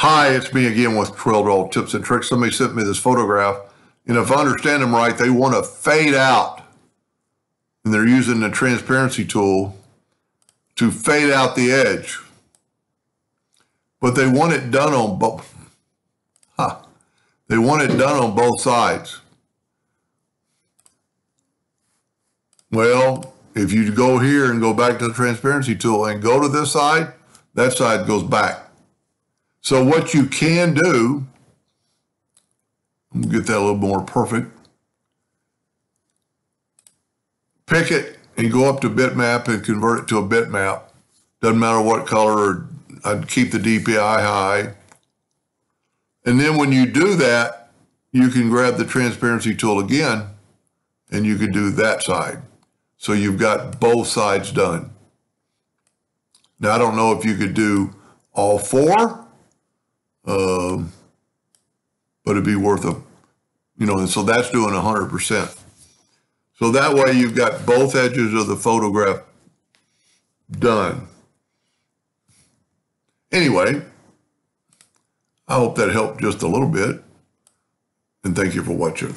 Hi, it's me again with Corel Tips and Tricks. Somebody sent me this photograph, and if I understand them right, they want to fade out, and they're using the transparency tool to fade out the edge. But they want it done on both. Huh. They want it done on both sides. Well, if you go here and go back to the transparency tool and go to this side, that side goes back. So what you can do, get that a little more perfect. Pick it and go up to bitmap and convert it to a bitmap. Doesn't matter what color, I'd keep the DPI high. And then when you do that, you can grab the transparency tool again and you can do that side. So you've got both sides done. Now, I don't know if you could do all four, um, but it'd be worth a, you know, and so that's doing 100%. So that way you've got both edges of the photograph done. Anyway, I hope that helped just a little bit. And thank you for watching.